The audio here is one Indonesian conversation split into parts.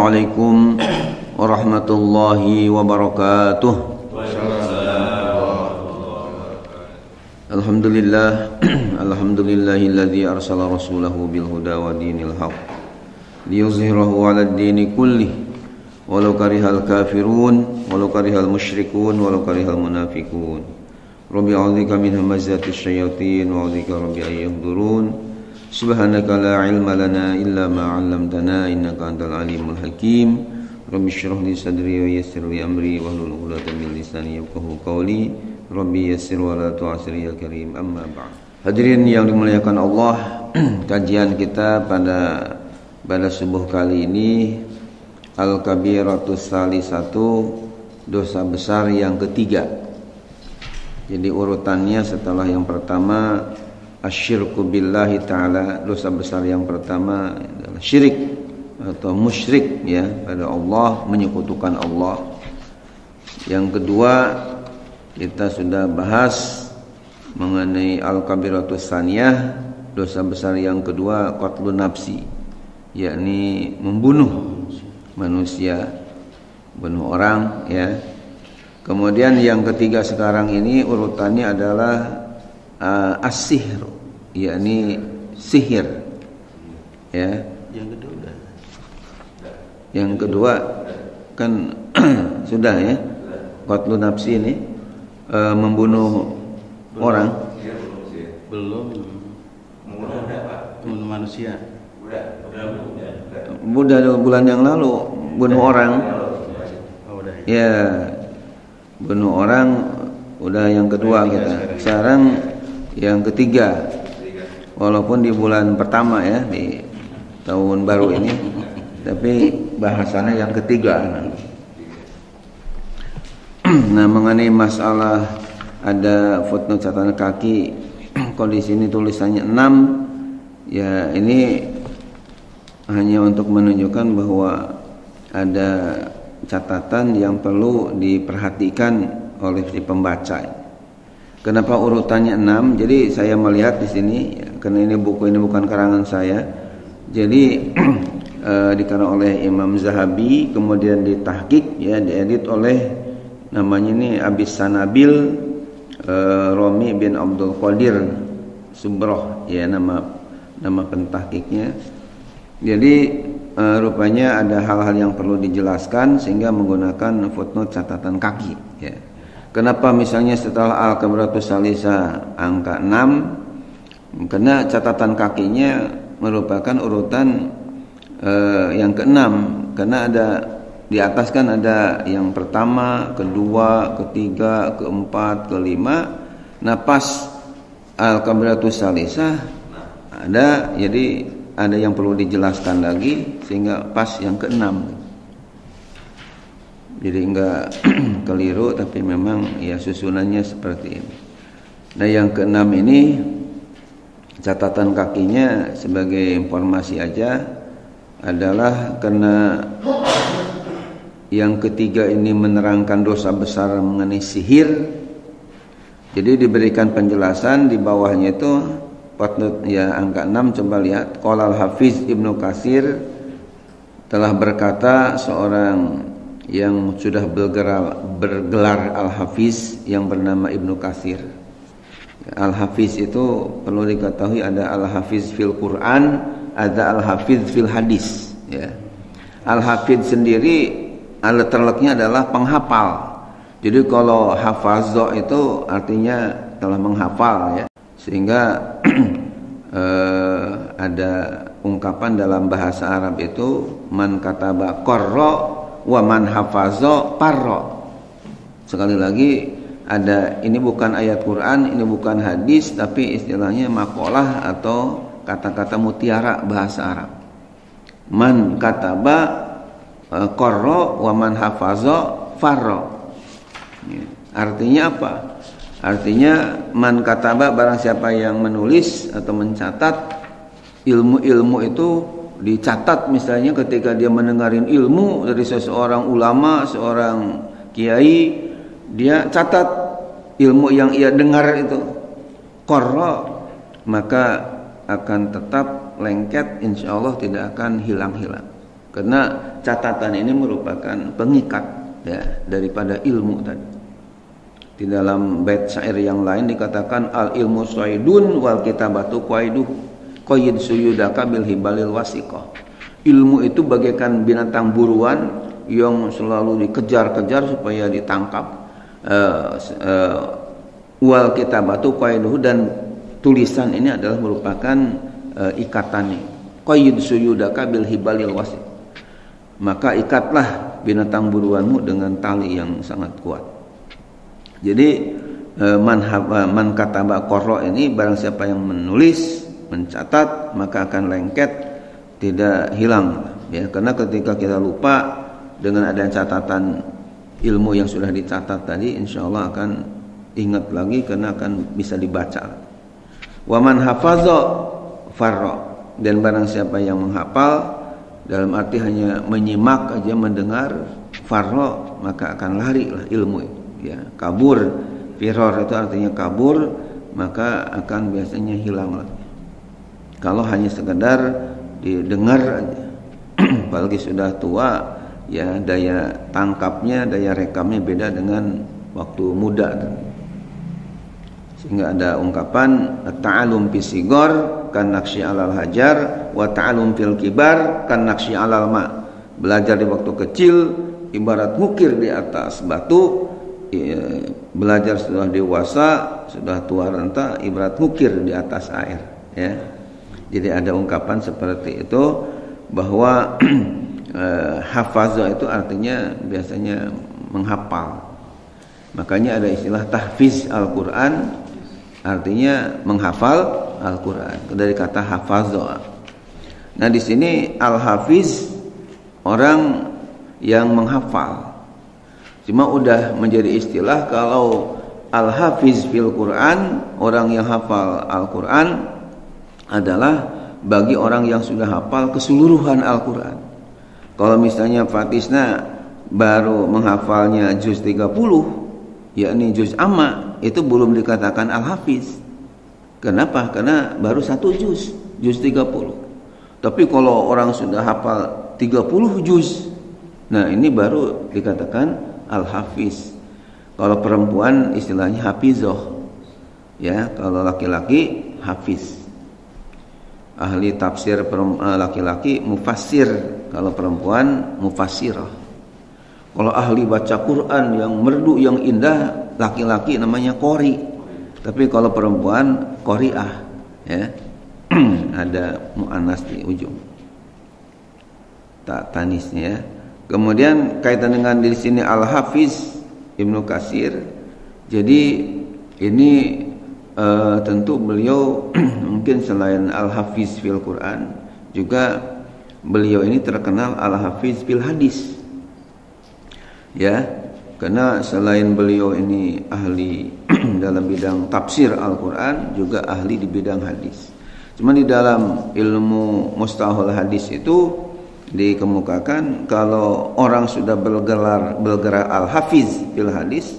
عليكم ورحمة الله وبركاته الحمد لله الحمد لله الذي أرسل رسوله بالهدى ودين الحق ليظهره على الدين كله ولو كره الكافرون ولو كره المشركون ولو كره المنافقون ربي أعوذك بك من همزات الشياطين وأعوذك ربي أن يحضرون Subhanaka la ilma lana illa ma 'allamtana innaka antal alimul hakim. Rabbi shrah li sadri wa yassir li amri wa hlul 'uqdatam min lisani yafqahu qawli. Rabbi yassir wa la tu'sir ya karim. Amma ba'd. Hadirin yang dimuliakan Allah, kajian kita pada pada subuh kali ini Al-Kabiratus Salisatu dosa besar yang ketiga. Jadi urutannya setelah yang pertama asyirku billahi ta'ala dosa besar yang pertama adalah syirik atau musyrik ya pada Allah menyekutukan Allah. Yang kedua kita sudah bahas mengenai al-kabiratus saniyah dosa besar yang kedua qatlun nafsi yakni membunuh manusia bunuh orang ya. Kemudian yang ketiga sekarang ini urutannya adalah uh, as-sihr yakni sihir. Ya. Yang kedua yang kedua kan sudah ya. Qatlu nafsi ini uh, membunuh belum, orang. Belum membunuh manusia. Buddha bulan yang lalu bunuh orang. oh, ya. Bunuh orang udah yang kedua kita. sekarang yang ketiga. Walaupun di bulan pertama ya di tahun baru ini tapi bahasannya yang ketiga. Nah mengenai masalah ada footnote catatan kaki kondisi ini tulisannya 6 ya ini hanya untuk menunjukkan bahwa ada catatan yang perlu diperhatikan oleh si pembaca Kenapa urutannya 6? Jadi saya melihat di sini karena ini buku ini bukan karangan saya. Jadi uh, dikarang oleh Imam Zahabi, kemudian ditahkik ya diedit oleh namanya ini Abis Sanabil uh, Romi bin Abdul Qadir Subroh ya nama nama pentahkiknya. Jadi uh, rupanya ada hal-hal yang perlu dijelaskan sehingga menggunakan footnote catatan kaki ya. Kenapa misalnya setelah Al-Kabratus Salisa angka 6 Karena catatan kakinya merupakan urutan eh, yang keenam. Karena ada di atas kan ada yang pertama, kedua, ketiga, keempat, kelima. Nah pas Al-Kabratus Salisa ada jadi ada yang perlu dijelaskan lagi sehingga pas yang keenam jadi enggak keliru tapi memang ya susunannya seperti ini. Nah yang keenam ini catatan kakinya sebagai informasi aja adalah karena yang ketiga ini menerangkan dosa besar mengenai sihir. Jadi diberikan penjelasan di bawahnya itu ya angka 6 coba lihat qala al-hafiz Ibnu Kasir telah berkata seorang yang sudah bergelar, bergelar Al-Hafiz yang bernama Ibnu Katsir. Al-Hafiz itu perlu diketahui ada Al-Hafiz fil Quran, ada Al-Hafiz fil hadis ya. Al-Hafiz sendiri alat terleknya adalah penghafal. Jadi kalau hafazo itu artinya telah menghafal ya. Sehingga eh, ada ungkapan dalam bahasa Arab itu man kataba qarra wa man hafazo parro sekali lagi ada ini bukan ayat Quran ini bukan hadis tapi istilahnya makolah atau kata-kata mutiara bahasa Arab. Man kataba korro e, wa man hafazo farro artinya apa? Artinya man kataba barang siapa yang menulis atau mencatat ilmu-ilmu itu dicatat misalnya ketika dia mendengarin ilmu dari seseorang ulama, seorang kiai, dia catat ilmu yang ia dengar itu. Korro maka akan tetap lengket insya Allah tidak akan hilang-hilang. Karena catatan ini merupakan pengikat ya daripada ilmu tadi. Di dalam bait syair yang lain dikatakan al ilmu saidun wal kitabatu qaiduh qayyid suyudaka bil hibalil. Ilmu itu bagaikan binatang buruan yang selalu dikejar-kejar supaya ditangkap. Uh, uh, wal kitabatu dan tulisan ini adalah merupakan uh, ikatannya. Qayyid suyudaka bil hibalil. Maka ikatlah binatang buruanmu dengan tali yang sangat kuat. Jadi eh, man, eh, man ini barang siapa yang menulis, mencatat maka akan lengket, tidak hilang. Ya, karena ketika kita lupa dengan ada catatan ilmu yang sudah dicatat tadi, insya Allah akan ingat lagi karena akan bisa dibaca. Waman hafazo farro dan barang siapa yang menghafal dalam arti hanya menyimak aja mendengar farro maka akan lari lah ilmu ya kabur firor itu artinya kabur maka akan biasanya hilang lagi kalau hanya sekedar didengar aja. Apalagi sudah tua ya daya tangkapnya daya rekamnya beda dengan waktu muda. Sehingga ada ungkapan ta'alum pisigor kan naksi alal hajar wa ta'alum fil kibar kan naksi alal ma. Belajar di waktu kecil ibarat mukir di atas batu belajar sudah dewasa sudah tua renta ibarat mukir di atas air ya jadi ada ungkapan seperti itu bahwa eh, hafazah itu artinya biasanya menghafal. Makanya ada istilah tahfiz Al-Quran artinya menghafal Al-Quran. Dari kata hafazah nah di sini al-hafiz orang yang menghafal. Cuma udah menjadi istilah kalau al-hafiz fil Quran, orang yang hafal Al-Quran adalah bagi orang yang sudah hafal keseluruhan Al-Quran. Kalau misalnya Fatisna baru menghafalnya juz 30, yakni juz amma, itu belum dikatakan al-hafiz. Kenapa? Karena baru satu juz, juz 30. Tapi kalau orang sudah hafal 30 juz, nah ini baru dikatakan al-hafiz. Kalau perempuan istilahnya hafizoh. Ya, kalau laki-laki hafiz. Ahli tafsir eh, laki-laki mufassir, kalau perempuan mufassirah. Kalau ahli baca Quran yang merdu yang indah laki-laki namanya qori. Tapi kalau perempuan qoriah ya. Ada muannas di ujung. Tak tanisnya ya. Kemudian kaitan dengan di sini Al-Hafiz Ibnu Kasir. Jadi ini uh, tentu beliau mungkin selain Al-Hafiz fil Quran juga beliau ini terkenal Al-Hafiz fil hadis. Ya, karena selain beliau ini ahli dalam bidang tafsir Al-Quran juga ahli di bidang hadis. Cuma di dalam ilmu mustahil hadis itu dikemukakan kalau orang sudah bergelar bergerak al hafiz fil hadis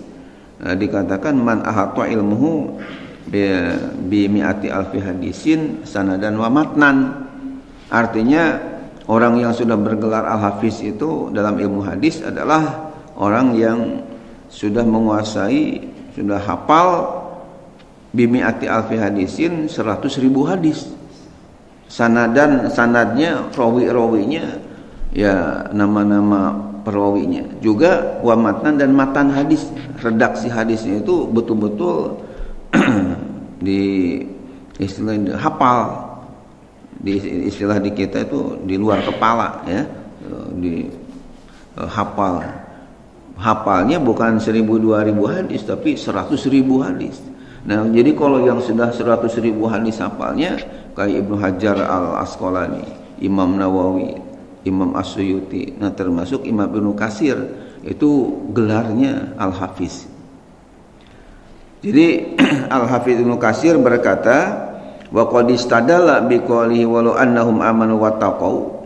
uh, dikatakan man ahata ilmuhu bi, mi'ati alfi hadisin sanadan wa matnan. Artinya orang yang sudah bergelar al hafiz itu dalam ilmu hadis adalah orang yang sudah menguasai sudah hafal mi'ati alfi hadisin 100 ribu hadis. Sanadan sanadnya rawi-rawinya ya nama-nama perawinya. Juga wamatan dan matan hadis. Redaksi hadisnya itu betul-betul di istilah hafal di istilah di kita itu di luar kepala ya di uh, hafal hafalnya bukan seribu dua ribu hadis tapi seratus ribu hadis Nah, jadi kalau yang sudah seratus ribu hadis hafalnya kayak Ibnu Hajar Al Asqalani, Imam Nawawi, Imam Asyuyuti. Nah, termasuk Imam Ibnu Kasir itu gelarnya Al-Hafiz. Jadi Al-Hafiz Ibnu Kasir berkata, "Wa qad istadalla biqoulihi walau annahum amanu wattaqau."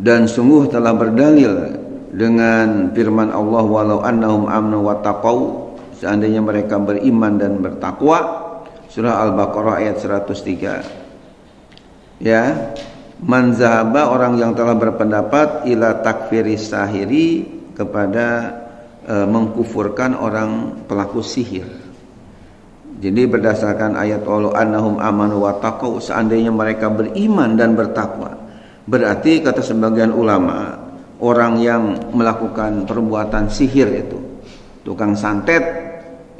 Dan sungguh telah berdalil dengan firman Allah walau annahum amanu wattaqau seandainya mereka beriman dan bertakwa surah Al-Baqarah ayat 103 ya manzahaba orang yang telah berpendapat ila takfiris sahiri kepada e, mengkufurkan orang pelaku sihir. Jadi berdasarkan ayat Allah annahum amanu wa seandainya mereka beriman dan bertakwa. Berarti kata sebagian ulama orang yang melakukan perbuatan sihir itu tukang santet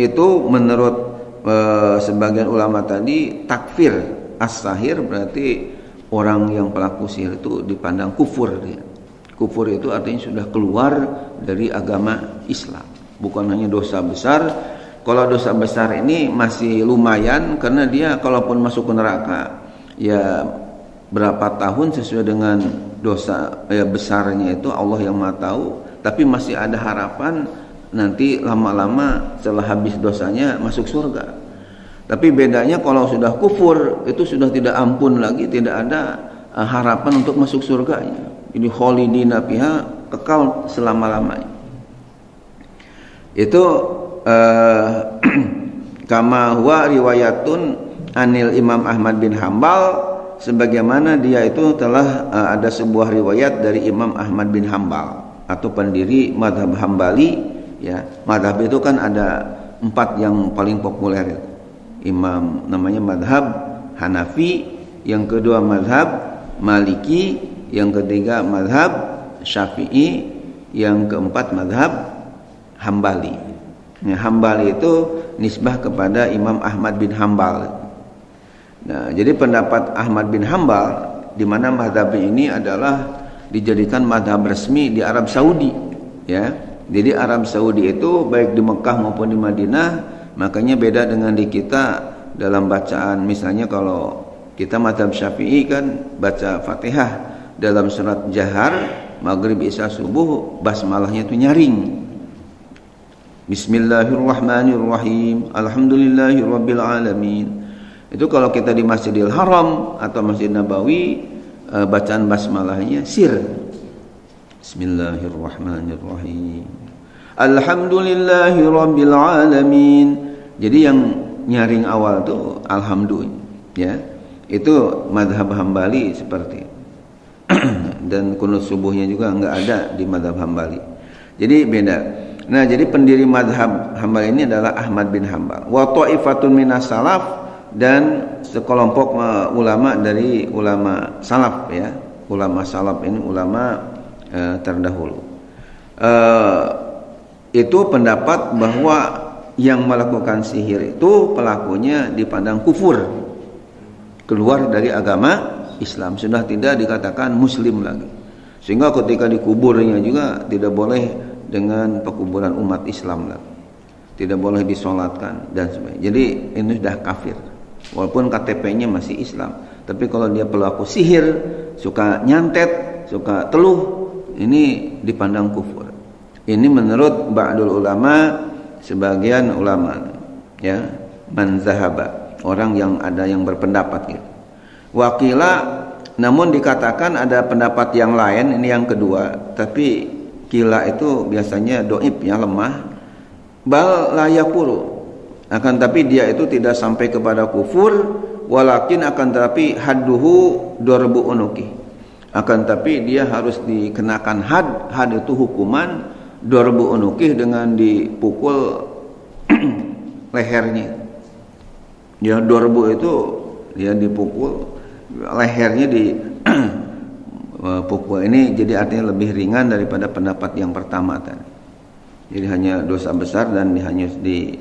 itu menurut e, sebagian ulama tadi takfir as-sahir berarti orang yang pelaku sihir itu dipandang kufur dia. Kufur itu artinya sudah keluar dari agama Islam. Bukan hanya dosa besar. Kalau dosa besar ini masih lumayan karena dia kalaupun masuk ke neraka ya berapa tahun sesuai dengan dosa ya besarnya itu Allah yang Maha tahu, tapi masih ada harapan nanti lama-lama setelah habis dosanya masuk surga. Tapi bedanya kalau sudah kufur itu sudah tidak ampun lagi, tidak ada uh, harapan untuk masuk surganya. Ini khalidina fiha kekal selama-lamanya. Itu uh, kama huwa riwayatun anil Imam Ahmad bin Hambal sebagaimana dia itu telah uh, ada sebuah riwayat dari Imam Ahmad bin Hambal atau pendiri madhab Hambali ya madhab itu kan ada empat yang paling populer itu imam namanya madhab Hanafi yang kedua madhab Maliki yang ketiga madhab Syafi'i. Yang keempat madhab Hambali. Nah, Hambali itu nisbah kepada Imam Ahmad bin Hambal. Nah jadi pendapat Ahmad bin Hambal di mana madhab ini adalah dijadikan madhab resmi di Arab Saudi ya. Jadi Arab Saudi itu baik di Mekah maupun di Madinah Makanya beda dengan di kita dalam bacaan. Misalnya kalau kita madhab syafi'i kan baca fatihah dalam surat jahar maghrib isya subuh basmalahnya itu nyaring Bismillahirrahmanirrahim Alhamdulillahirabbil alamin itu kalau kita di Masjidil Haram atau Masjid Nabawi eh, bacaan basmalahnya sir Bismillahirrahmanirrahim Alhamdulillahi Rabbil Alamin. Jadi yang nyaring awal tuh Alhamdulillah. Ya. Itu madhab hambali seperti dan kunut subuhnya juga enggak ada di madhab hambali. Jadi beda. Nah, jadi pendiri madhab hambali ini adalah Ahmad bin Hambal. Wa ta'ifatun minas salaf dan sekelompok ulama dari ulama salaf ya. Ulama salaf ini ulama eh, terdahulu. Eh, itu pendapat bahwa yang melakukan sihir itu pelakunya dipandang kufur keluar dari agama Islam. Sudah tidak dikatakan muslim lagi. Sehingga ketika dikuburnya juga tidak boleh dengan pekuburan umat Islam lagi. Tidak boleh disolatkan dan sebagainya. Jadi ini sudah kafir. Walaupun KTP-nya masih Islam. Tapi kalau dia pelaku sihir suka nyantet suka teluh ini dipandang kufur. Ini menurut ba'dul ulama sebagian ulama ya manzahaba orang yang ada yang berpendapat gitu. Wakila namun dikatakan ada pendapat yang lain ini yang kedua. Tapi kila itu biasanya doib ya lemah. Bal layakuru akan tapi dia itu tidak sampai kepada kufur walakin akan tapi hadduhu dorbu unuki. Akan tapi dia harus dikenakan had had itu hukuman dorbu unukih dengan dipukul lehernya. Ya dorbu itu dia dipukul lehernya di pukul ini jadi artinya lebih ringan daripada pendapat yang pertama tadi. Jadi hanya dosa besar dan hanya di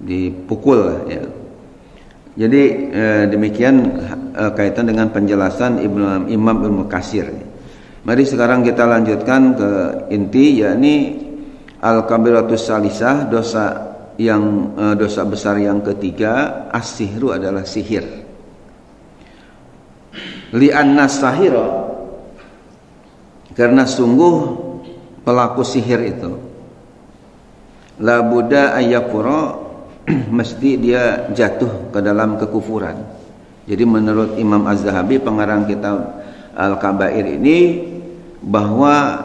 dipukul ya. Jadi eh, demikian eh, kaitan dengan penjelasan Ibnu Imam Ibnu Kasir Mari sekarang kita lanjutkan ke inti yakni al-kabiratus salisah dosa yang e, dosa besar yang ketiga as-sihru adalah sihir. Li'anna sahira karena sungguh pelaku sihir itu la buddha ayakura mesti dia jatuh ke dalam kekufuran. Jadi menurut Imam Az-Zahabi pengarang kitab Al-Kabair ini bahwa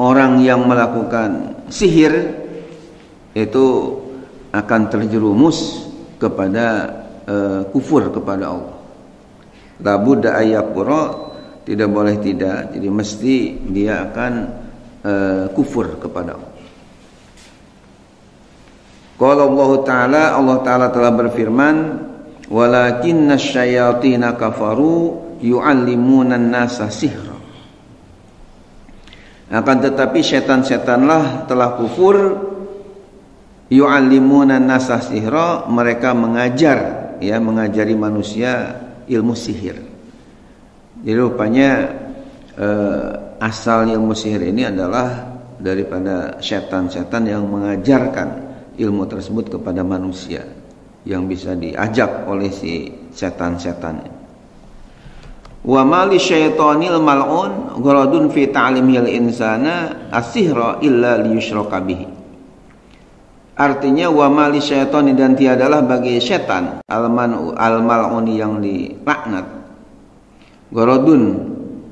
orang yang melakukan sihir itu akan terjerumus kepada uh, kufur kepada Allah. La budda ayyakura tidak boleh tidak. Jadi mesti dia akan uh, kufur kepada Allah. Kalau Allah Ta'ala Allah Ta'ala telah berfirman walakinna syayatina kafaru yu'allimuna nasa sihra akan tetapi setan-setanlah telah kufur yu'allimuna nasa sihra mereka mengajar ya mengajari manusia ilmu sihir jadi rupanya eh, asal ilmu sihir ini adalah daripada setan-setan yang mengajarkan ilmu tersebut kepada manusia yang bisa diajak oleh si setan-setan. Wa mali syaitanil mal'un gharadun fi ta'limil insana asihra illa liyushraka bihi. Artinya wa mali dan tiadalah bagi setan alman al mal'uni yang dilaknat. Gharadun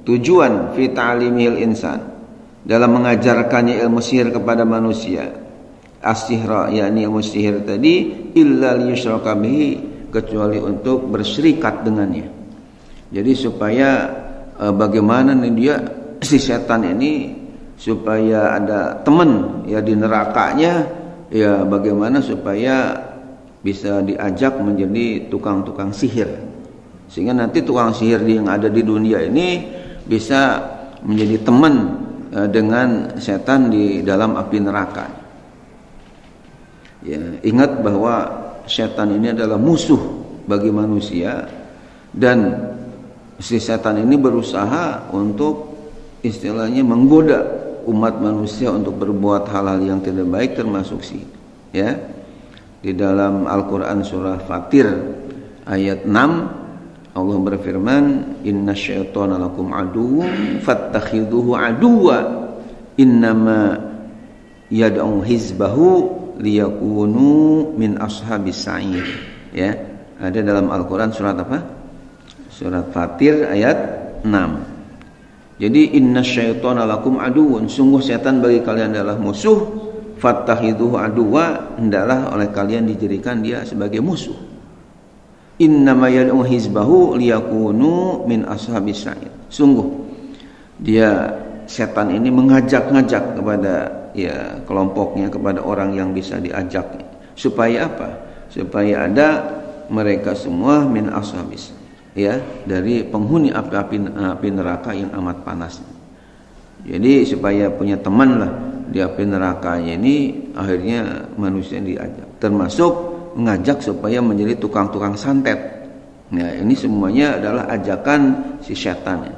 tujuan fi ta'limil insan dalam mengajarkannya ilmu sihir kepada manusia as-sihra yakni ilmu sihir tadi illa liyusyraka kecuali untuk berserikat dengannya. Jadi supaya uh, bagaimana nih dia si setan ini supaya ada teman ya di nerakanya ya bagaimana supaya bisa diajak menjadi tukang-tukang sihir sehingga nanti tukang sihir yang ada di dunia ini bisa menjadi teman uh, dengan setan di dalam api neraka. Ya, ingat bahwa setan ini adalah musuh bagi manusia dan si setan ini berusaha untuk istilahnya menggoda umat manusia untuk berbuat hal-hal yang tidak baik termasuk si ya. Di dalam Al-Qur'an surah Fatir ayat 6 Allah berfirman inna syaitana lakum aduwwun fattakhidhuhu aduwwa. Innama yad'u hizbahu liyakunu min ashabis sa'ir. Ya ada dalam Al-Qur'an surat apa? Surat Fatir ayat 6 jadi inna syaitana lakum aduun sungguh setan bagi kalian adalah musuh. Fattahiduhu aduwa hendaklah oleh kalian dijadikan dia sebagai musuh. Innama yad'u hizbahu liyakunu min ashabis sa'ir. Sungguh dia setan ini mengajak-ngajak kepada ya kelompoknya kepada orang yang bisa diajak. Supaya apa? Supaya ada mereka semua min ashabis ya dari penghuni api-api api neraka yang amat panas. Jadi supaya punya teman lah di api nerakanya ini akhirnya manusia diajak. Termasuk mengajak supaya menjadi tukang-tukang santet. Nah ini semuanya adalah ajakan si setan.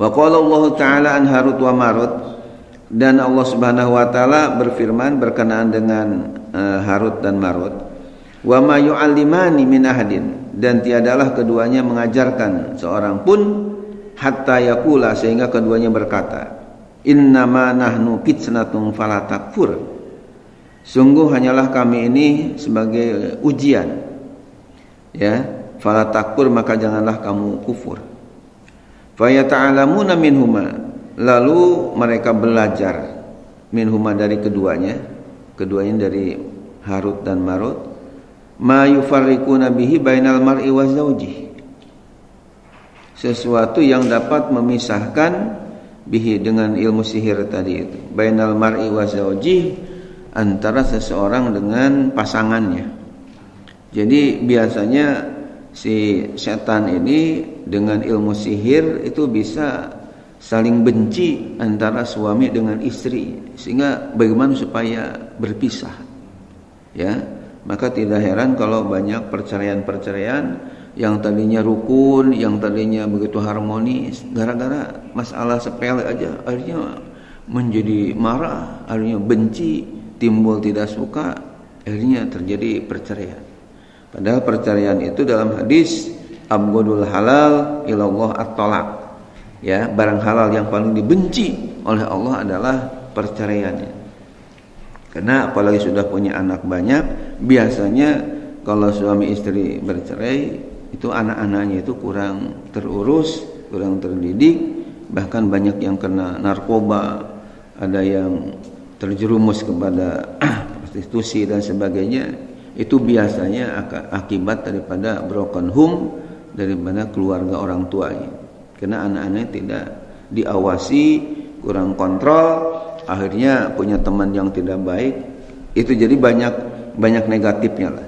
Wa qala Allah taala an Harut wa Marut. Dan Allah Subhanahu wa taala berfirman berkenaan dengan uh, Harut dan Marut. Wa ma yu'allimani min ahadin dan tiadalah keduanya mengajarkan seorang pun hatta yakula sehingga keduanya berkata innama nahnu fitnatun fala takfur. Sungguh hanyalah kami ini sebagai ujian. Ya fala takfur maka janganlah kamu kufur. Fa yata'alamuna minhuma Lalu mereka belajar minhuma dari keduanya, keduanya dari Harut dan Marut, ma yufarriquna bihi bainal mar'i wa zawji. Sesuatu yang dapat memisahkan bihi dengan ilmu sihir tadi itu, bainal mar'i wa zawji antara seseorang dengan pasangannya. Jadi biasanya si setan ini dengan ilmu sihir itu bisa saling benci antara suami dengan istri sehingga bagaimana supaya berpisah ya maka tidak heran kalau banyak perceraian-perceraian yang tadinya rukun yang tadinya begitu harmonis gara-gara masalah sepele aja akhirnya menjadi marah akhirnya benci timbul tidak suka akhirnya terjadi perceraian. Padahal perceraian itu dalam hadis abghadul halal ilallah at-talaq. Ya barang halal yang paling dibenci oleh Allah adalah perceraiannya karena apalagi sudah punya anak banyak biasanya kalau suami istri bercerai itu anak-anaknya itu kurang terurus kurang terdidik bahkan banyak yang kena narkoba ada yang terjerumus kepada prostitusi dan sebagainya itu biasanya akibat daripada broken home daripada keluarga orang tuanya. Karena anak-anaknya tidak diawasi, kurang kontrol, akhirnya punya teman yang tidak baik. Itu jadi banyak banyak negatifnya lah.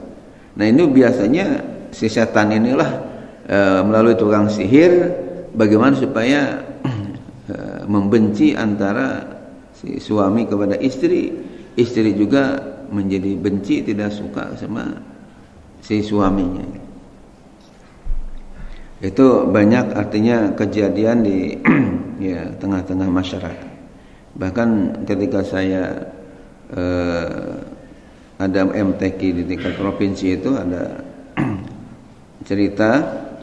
Nah ini biasanya si setan inilah e, melalui tukang sihir bagaimana supaya e, membenci antara si suami kepada istri, istri juga menjadi benci tidak suka sama si suaminya itu banyak artinya kejadian di ya tengah-tengah masyarakat bahkan ketika saya eh, ada MTQ di tingkat provinsi itu ada cerita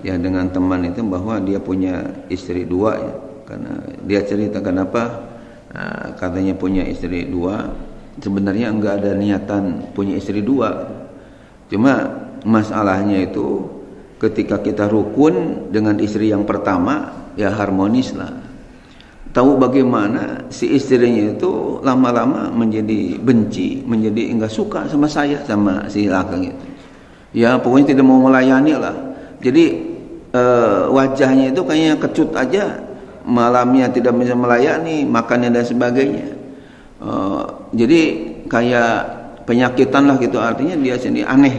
ya dengan teman itu bahwa dia punya istri dua ya. Karena dia cerita kenapa nah, katanya punya istri dua. Sebenarnya enggak ada niatan punya istri dua. Cuma masalahnya itu ketika kita rukun dengan istri yang pertama ya harmonis lah tahu bagaimana si istrinya itu lama-lama menjadi benci menjadi enggak suka sama saya sama si laki itu. Ya pokoknya tidak mau melayani lah. Jadi e, wajahnya itu kayaknya kecut aja. Malamnya tidak bisa melayani makannya dan sebagainya. E, jadi kayak penyakitan lah gitu. Artinya dia sendiri aneh.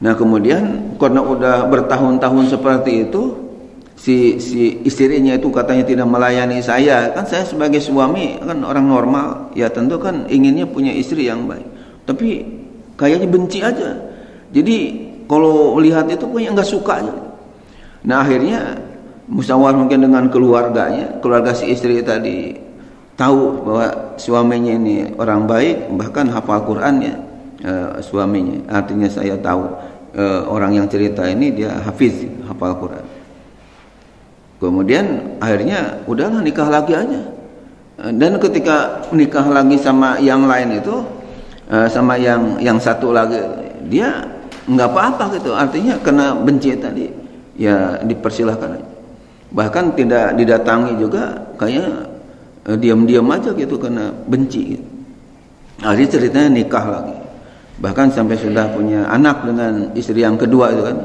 Nah kemudian karena udah bertahun-tahun seperti itu si si istrinya itu katanya tidak melayani saya kan saya sebagai suami kan orang normal ya tentu kan inginnya punya istri yang baik. Tapi kayaknya benci aja. Jadi kalau lihat itu punya nggak suka aja. Nah akhirnya musyawarah mungkin dengan keluarganya keluarga si istri tadi tahu bahwa suaminya ini orang baik bahkan hafal Quran ya uh, suaminya. Artinya saya tahu uh, orang yang cerita ini dia hafiz hafal Quran kemudian akhirnya udahlah nikah lagi aja. Eh, dan ketika nikah lagi sama yang lain itu uh, sama yang yang satu lagi dia nggak apa-apa gitu. Artinya kena benci tadi ya dipersilahkan bahkan tidak didatangi juga kayak uh, diam-diam aja gitu kena benci gitu. akhirnya ceritanya nikah lagi. Bahkan sampai sudah punya anak dengan istri yang kedua itu kan.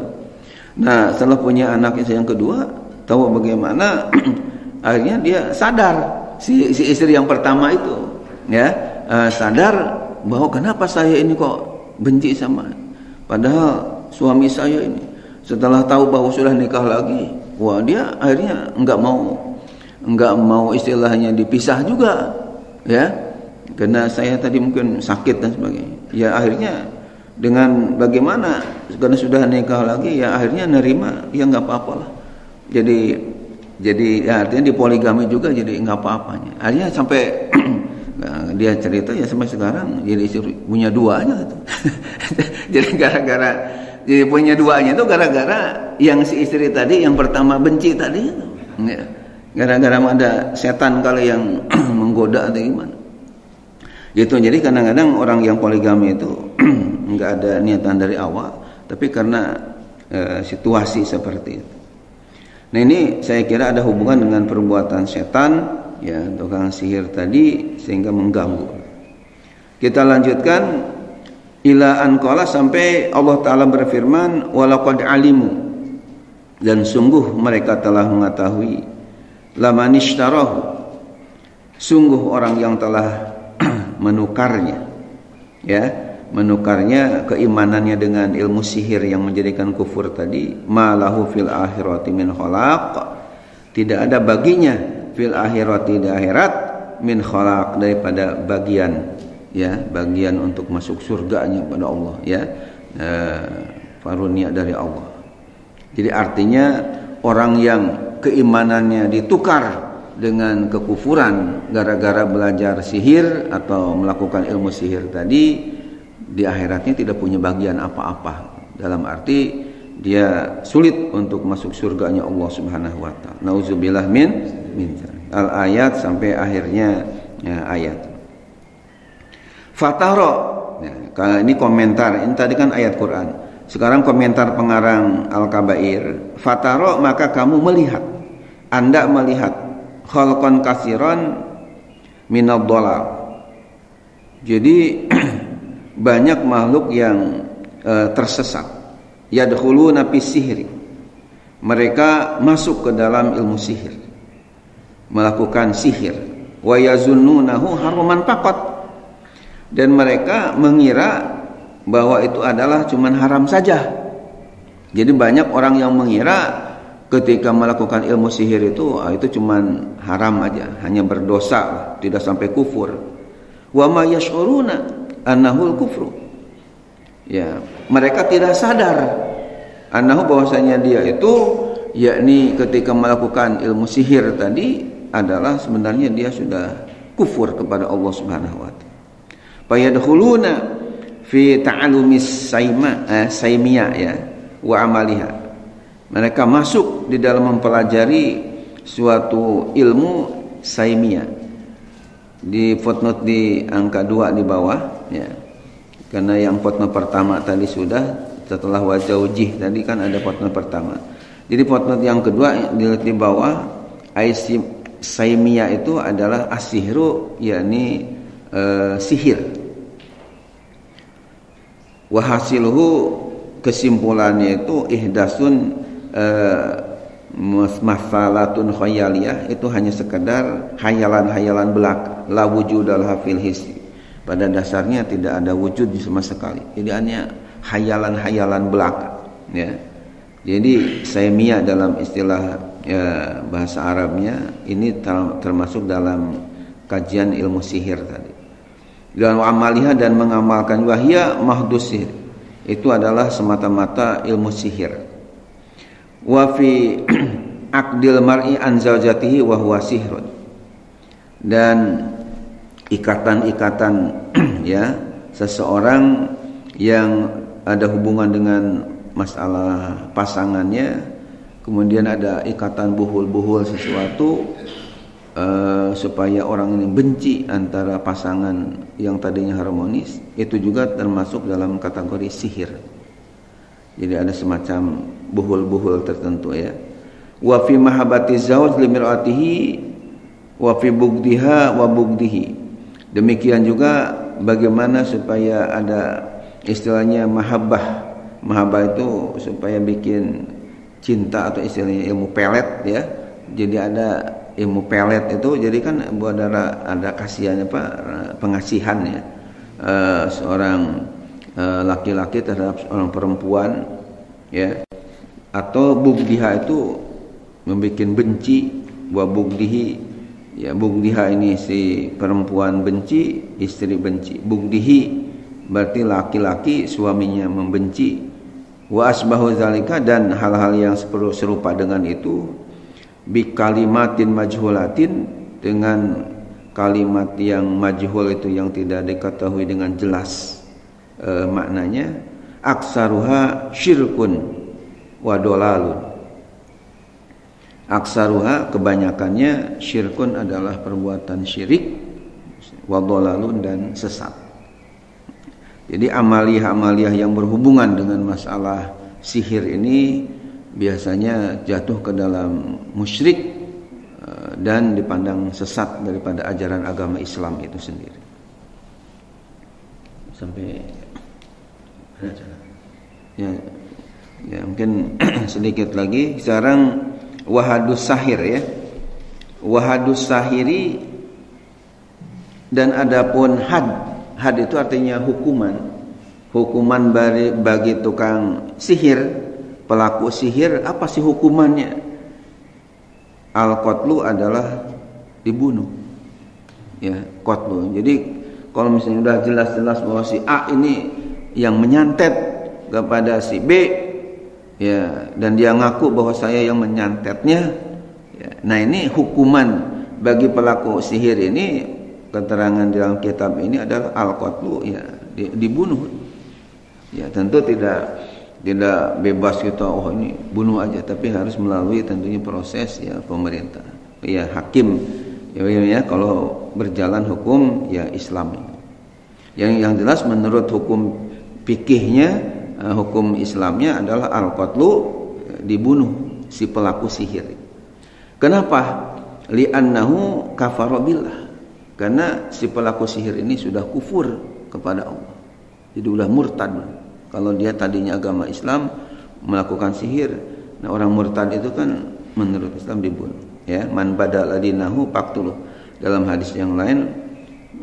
Nah setelah punya anak istri yang kedua tahu bagaimana akhirnya dia sadar si, si istri yang pertama itu ya uh, sadar bahwa kenapa saya ini kok benci sama padahal suami saya ini setelah tahu bahwa sudah nikah lagi wah dia akhirnya enggak mau enggak mau istilahnya dipisah juga ya karena saya tadi mungkin sakit dan sebagainya. Ya akhirnya dengan bagaimana karena sudah nikah lagi ya akhirnya nerima ya nggak apa-apa lah jadi jadi ya artinya di poligami juga jadi nggak apa-apanya akhirnya sampai nah, dia cerita ya sampai sekarang jadi istri punya dua aja gitu. jadi gara-gara jadi punya duanya itu gara-gara yang si istri tadi yang pertama benci tadi itu ya. gara-gara ada setan kali yang menggoda atau gimana Gitu. Jadi kadang-kadang orang yang poligami itu nggak ada niatan dari awal, tapi karena e, situasi seperti itu. Nah ini saya kira ada hubungan dengan perbuatan setan, ya tukang sihir tadi sehingga mengganggu. Kita lanjutkan. Ila anqala sampai Allah taala berfirman walaqad alimu. Dan sungguh mereka telah mengetahui lamanishtarahu sungguh orang yang telah menukarnya ya menukarnya keimanannya dengan ilmu sihir yang menjadikan kufur tadi malahu fil akhirati min khalaq. Tidak ada baginya fil akhirati di akhirat min khalaq daripada bagian ya bagian untuk masuk surganya pada Allah ya. E, farunia dari Allah. Jadi artinya orang yang keimanannya ditukar dengan kekufuran gara-gara belajar sihir atau melakukan ilmu sihir tadi di akhiratnya tidak punya bagian apa-apa dalam arti dia sulit untuk masuk surganya Allah Subhanahu wa taala. Nauzubillah min al ayat sampai akhirnya ya, ayat. Fataro ya, ini komentar ini tadi kan ayat Quran. Sekarang komentar pengarang Al-Kabair. Fataro maka kamu melihat Anda melihat khalqan kasiran minad dolal. Jadi banyak makhluk yang e, tersesat. Yadkhuluna fi sihri. mereka masuk ke dalam ilmu sihir. Melakukan sihir. Wa yazunnunahu haruman pakot dan mereka mengira bahwa itu adalah cuman haram saja. Jadi banyak orang yang mengira ketika melakukan ilmu sihir itu ah, itu cuman haram aja hanya berdosa tidak sampai kufur. Wa annahu kufru ya mereka tidak sadar annahu bahwasanya dia itu yakni ketika melakukan ilmu sihir tadi adalah sebenarnya dia sudah kufur kepada Allah Subhanahu wa taala. Fayadkhuluna fi ta'alumis saima eh, saimia ya wa amaliha. Mereka masuk di dalam mempelajari suatu ilmu saimia. Di footnote di angka 2 di bawah ya. Karena yang footnote pertama tadi sudah setelah wajah ujih tadi kan ada footnote pertama. Jadi footnote yang kedua di, di bawah aisim saimia itu adalah asihru yakni uh, sihir. Wahasiluhu kesimpulannya itu ihdasun uh, masalatun khayaliyah itu hanya sekedar hayalan-hayalan belak la wujudal hafil pada dasarnya tidak ada wujud sama sekali. Jadi hanya hayalan-hayalan belaka ya. Jadi saimia dalam istilah ya, bahasa Arabnya ini termasuk dalam kajian ilmu sihir tadi. Dan amaliha dan mengamalkan wahya mahdus sihir. Itu adalah semata-mata ilmu sihir. Wa fi akdil mar'i an zawjatihi wa huwa sihrun. Dan ikatan-ikatan ya seseorang yang ada hubungan dengan masalah pasangannya kemudian ada ikatan buhul-buhul sesuatu uh, supaya orang ini benci antara pasangan yang tadinya harmonis itu juga termasuk dalam kategori sihir. Jadi ada semacam buhul-buhul tertentu ya. Wa fi mahabbati zawj limiratihi wa fi bugdiha wa bugdihi demikian juga bagaimana supaya ada istilahnya mahabbah. Mahabbah itu supaya bikin cinta atau istilahnya ilmu pelet ya. Jadi ada ilmu pelet itu jadi kan buat ada ada kasihannya pak pengasihan ya. Uh, seorang eh, laki-laki uh, terhadap seorang perempuan ya. Atau bugdiha itu membuat benci buat bugdihi ya bugdiha ini si perempuan benci istri benci. Bugdihi berarti laki-laki suaminya membenci. Wa asbahu zalika dan hal-hal yang serupa dengan itu bi kalimatin majhulatin dengan kalimat yang majhul itu yang tidak diketahui dengan jelas e, maknanya aksaruha syirkun wa dolalun aksaruha kebanyakannya syirkun adalah perbuatan syirik wa dolalun dan sesat. Jadi amaliah-amaliah yang berhubungan dengan masalah sihir ini biasanya jatuh ke dalam musyrik eh, dan dipandang sesat daripada ajaran agama Islam itu sendiri. Sampai ya, ya mungkin sedikit lagi. Sekarang wahadus sahir ya. Wahadus sahiri dan adapun had. Had itu artinya hukuman. Hukuman bagi, bagi tukang sihir. Pelaku sihir apa sih hukumannya? Al qatlu adalah dibunuh. Ya qatlu. Jadi kalau misalnya sudah jelas-jelas bahwa si A ini yang menyantet kepada si B ya dan dia ngaku bahwa saya yang menyantetnya ya, nah ini hukuman bagi pelaku sihir ini keterangan dalam kitab ini adalah al-qatlu ya dibunuh. Ya tentu tidak tidak bebas kita oh ini bunuh aja tapi harus melalui tentunya proses ya pemerintah. Ya hakim ya, ya, ya kalau berjalan hukum ya Islam. Yang yang jelas menurut hukum fikihnya eh, hukum Islamnya adalah al-qatlu dibunuh si pelaku sihir. Kenapa? Li'annahu kafara billah karena si pelaku sihir ini sudah kufur kepada Allah. Jadi sudah murtad. Kalau dia tadinya agama Islam melakukan sihir, Nah, orang murtad itu kan menurut Islam dibunuh. Ya, man badal adinahu paktuluh. Dalam hadis yang lain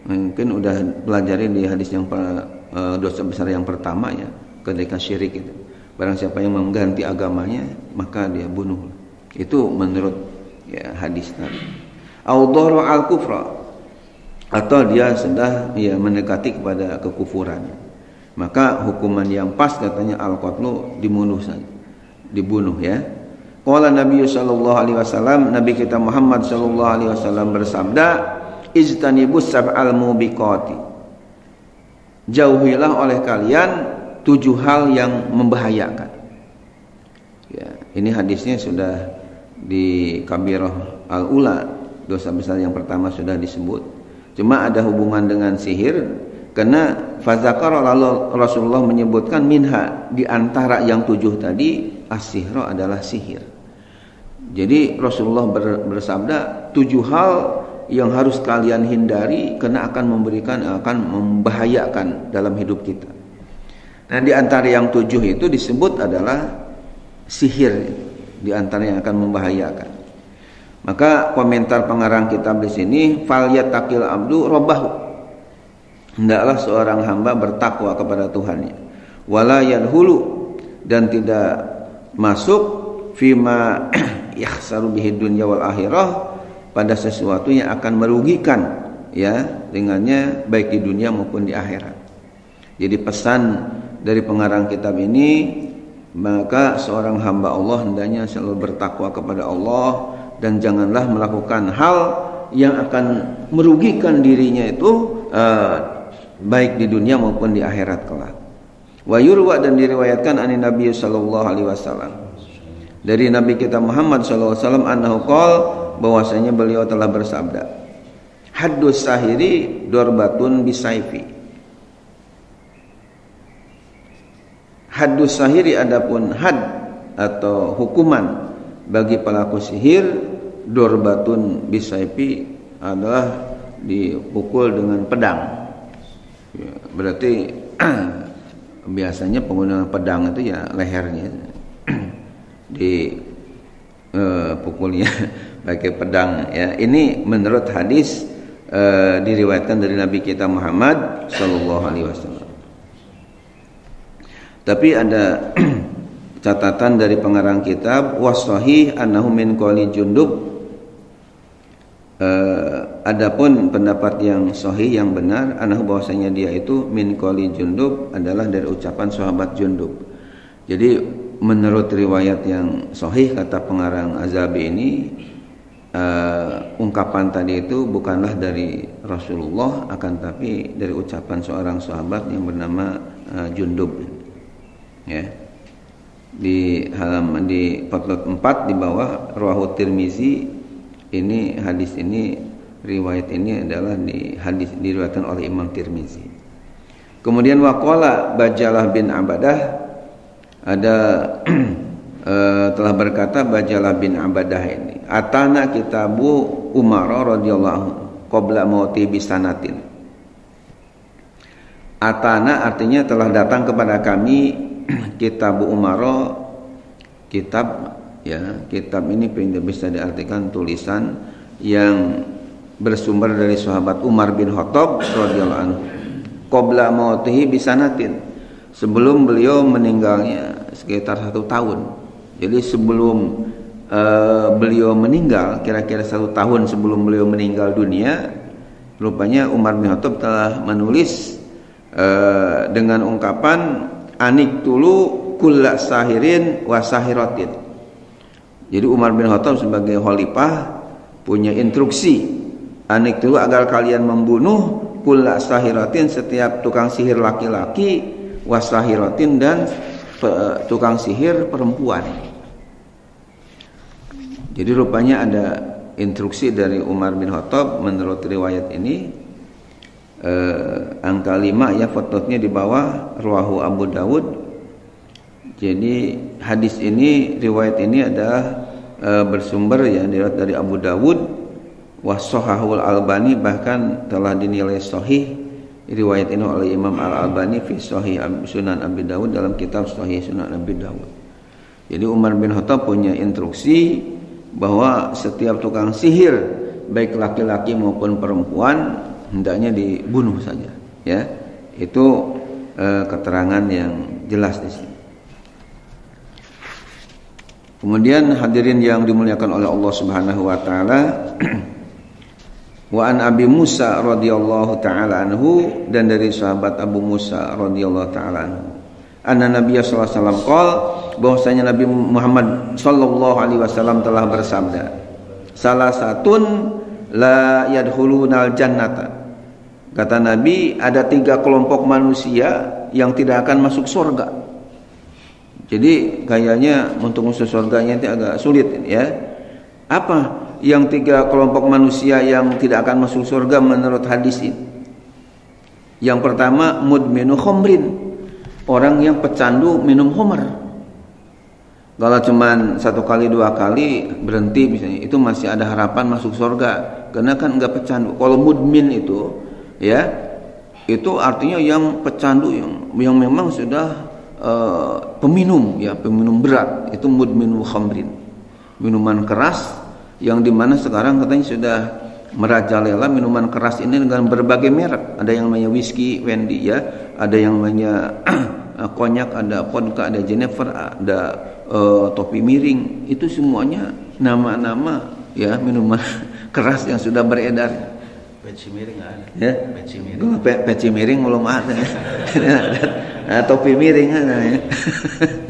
mungkin udah pelajari di hadis yang uh, dosa besar yang pertama ya, ketika syirik itu. Barang siapa yang mengganti agamanya, maka dia bunuh. Itu menurut ya hadis tadi. Audoro al kufra atau dia sudah ya mendekati kepada kekufuran. Maka hukuman yang pas katanya al qatlu dibunuh saja. Dibunuh ya. Qala Nabi sallallahu alaihi wasallam, Nabi kita Muhammad sallallahu alaihi wasallam bersabda, "Ijtanibus sab'al mubiqati." Jauhilah oleh kalian tujuh hal yang membahayakan. Ya, ini hadisnya sudah di Kabirah Al-Ula, dosa besar yang pertama sudah disebut. Cuma ada hubungan dengan sihir karena fazakar lalu Rasulullah menyebutkan minha di antara yang tujuh tadi asihro adalah sihir. Jadi Rasulullah bersabda tujuh hal yang harus kalian hindari karena akan memberikan akan membahayakan dalam hidup kita. Nah di antara yang tujuh itu disebut adalah sihir di antara yang akan membahayakan. Maka komentar pengarang kitab di sini fal yatakil abdu robahu. Hendaklah seorang hamba bertakwa kepada Tuhannya. Wala yadhulu dan tidak masuk fima yakhsaru bihi dunya wal akhirah pada sesuatu yang akan merugikan ya dengannya baik di dunia maupun di akhirat. Jadi pesan dari pengarang kitab ini maka seorang hamba Allah hendaknya selalu bertakwa kepada Allah dan janganlah melakukan hal yang akan merugikan dirinya itu uh, baik di dunia maupun di akhirat kelak. Wa yurwa dan diriwayatkan ani Nabi sallallahu alaihi wasallam dari Nabi kita Muhammad SAW annahu qol bahwasanya beliau telah bersabda haddus sahiri dorbatun bisaifi haddus sahiri adapun had atau hukuman bagi pelaku sihir dorbatun bisaifi adalah dipukul dengan pedang. Ya, berarti biasanya penggunaan pedang itu ya lehernya. Di uh, pukulnya pakai pedang ya. Ini menurut hadis uh, diriwayatkan dari Nabi kita Muhammad Shallallahu Alaihi Wasallam tapi ada catatan dari pengarang kitab wasohi anahu min qali jundub? Uh, adapun pendapat yang sahih yang benar anahu bahwasanya dia itu min qali jundub adalah dari ucapan sahabat jundub. Jadi menurut riwayat yang sahih kata pengarang Azabi ini uh, ungkapan tadi itu bukanlah dari Rasulullah akan tapi dari ucapan seorang sahabat yang bernama uh, Jundub ya. Di halaman di potlot 4 di bawah Ruahu Tirmizi ini hadis ini riwayat ini adalah di hadis diriwayatkan oleh Imam Tirmizi. Kemudian waqala Bajalah bin Abadah ada uh, telah berkata Bajalah bin Abadah ini atana kitabu Umar radhiyallahu qabla mauti bisanatin. Atana artinya telah datang kepada kami kitab Umar kitab ya kitab ini bisa diartikan tulisan yang bersumber dari sahabat Umar bin Khattab radhiyallahu anhu qabla mautihi bisanatin sebelum beliau meninggalnya sekitar satu tahun. Jadi sebelum uh, beliau meninggal, kira-kira satu tahun sebelum beliau meninggal dunia, rupanya Umar bin Khattab telah menulis uh, dengan ungkapan anik tulu kulla sahirin wa sahiratin. Jadi Umar bin Khattab sebagai khalifah punya instruksi anik tulu agar kalian membunuh kulla sahiratin setiap tukang sihir laki-laki wasahiratin dan tukang sihir perempuan. Jadi rupanya ada instruksi dari Umar bin Khattab menurut riwayat ini eh, angka 5 ya footnote di bawah ruahu Abu Dawud. Jadi hadis ini riwayat ini adalah eh, bersumber ya dari Abu Dawud wasohahul albani bahkan telah dinilai sahih riwayat ini oleh Imam Al Albani fi Sahih Sunan Abi Dawud dalam kitab Sahih Sunan Abi Dawud. Jadi Umar bin Khattab punya instruksi bahwa setiap tukang sihir baik laki-laki maupun perempuan hendaknya dibunuh saja ya. Itu eh, keterangan yang jelas di sini. Kemudian hadirin yang dimuliakan oleh Allah Subhanahu wa taala wa an Abi Musa radhiyallahu taala anhu dan dari sahabat Abu Musa radhiyallahu taala anhu. Anna Nabi sallallahu alaihi wasallam qol bahwasanya Nabi Muhammad sallallahu alaihi wasallam telah bersabda salah satun la yadkhulunal jannata kata Nabi ada tiga kelompok manusia yang tidak akan masuk surga. Jadi kayaknya untuk masuk surganya itu agak sulit ya. Apa yang tiga kelompok manusia yang tidak akan masuk surga menurut hadis ini? Yang pertama mudminu khomrin. Orang yang pecandu minum homer. Kalau cuman satu kali dua kali berhenti misalnya itu masih ada harapan masuk surga. Karena kan nggak pecandu. Kalau mudmin itu ya itu artinya yang pecandu yang yang memang sudah uh, peminum ya peminum berat itu mudmin khamrin minuman keras yang di mana sekarang katanya sudah merajalela minuman keras ini dengan berbagai merek ada yang namanya whisky Wendy ya ada yang namanya uh, konyak, ada vodka, ada Jennifer, ada uh, topi miring. Itu semuanya nama-nama ya minuman keras yang sudah beredar. Peci miring ada. Ya. Peci miring. Pe peci miring belum ada. nah, topi miring ada ya.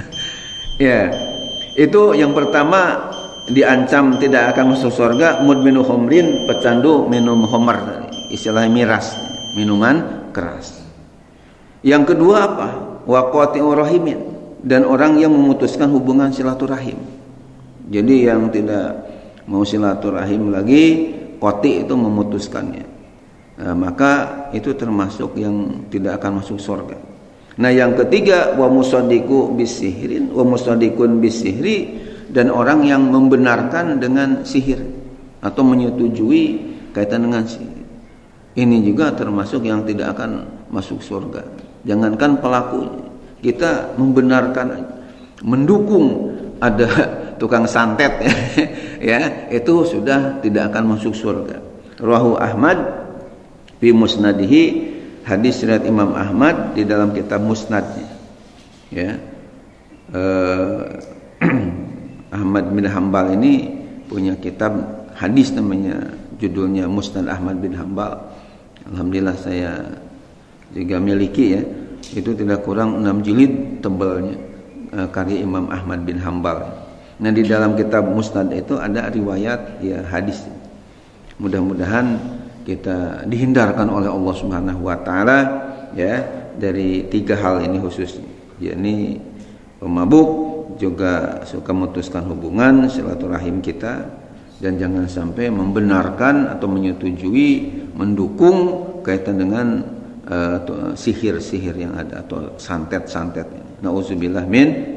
ya. Itu yang pertama diancam tidak akan masuk surga mudminu khomrin pecandu minum homer istilahnya miras minuman keras yang kedua apa wa rahimin dan orang yang memutuskan hubungan silaturahim. Jadi yang tidak mau silaturahim lagi qati itu memutuskannya. Nah, maka itu termasuk yang tidak akan masuk surga. Nah, yang ketiga wa musaddiqu bisihrin wa musaddiqun bisihri dan orang yang membenarkan dengan sihir atau menyetujui kaitan dengan sihir. Ini juga termasuk yang tidak akan masuk surga. Jangankan pelakunya, kita membenarkan, mendukung ada tukang santet ya, itu sudah tidak akan masuk surga. Rahu Ahmad fi musnadihi hadis riwayat Imam Ahmad di dalam kitab musnadnya. Ya. Eh, Ahmad bin Hambal ini punya kitab hadis namanya judulnya Musnad Ahmad bin Hambal. Alhamdulillah saya juga miliki ya itu tidak kurang 6 jilid tebalnya uh, karya Imam Ahmad bin Hambal. Nah di dalam kitab Musnad itu ada riwayat ya hadis. Mudah-mudahan kita dihindarkan oleh Allah Subhanahu wa taala ya dari tiga hal ini khususnya. yakni pemabuk juga suka memutuskan hubungan silaturahim kita dan jangan sampai membenarkan atau menyetujui mendukung kaitan dengan sihir-sihir uh, yang ada atau santet-santet. Nauzubillah min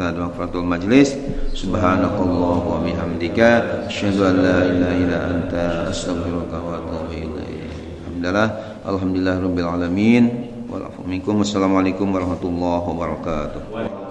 Waqfatul majlis. Subhanakallah wa bihamdika Asyhadu an la ilaha illa anta Astaghfiruka wa Alhamdulillah Alhamdulillah Rabbil Alamin. Wassalamualaikum warahmatullahi wabarakatuh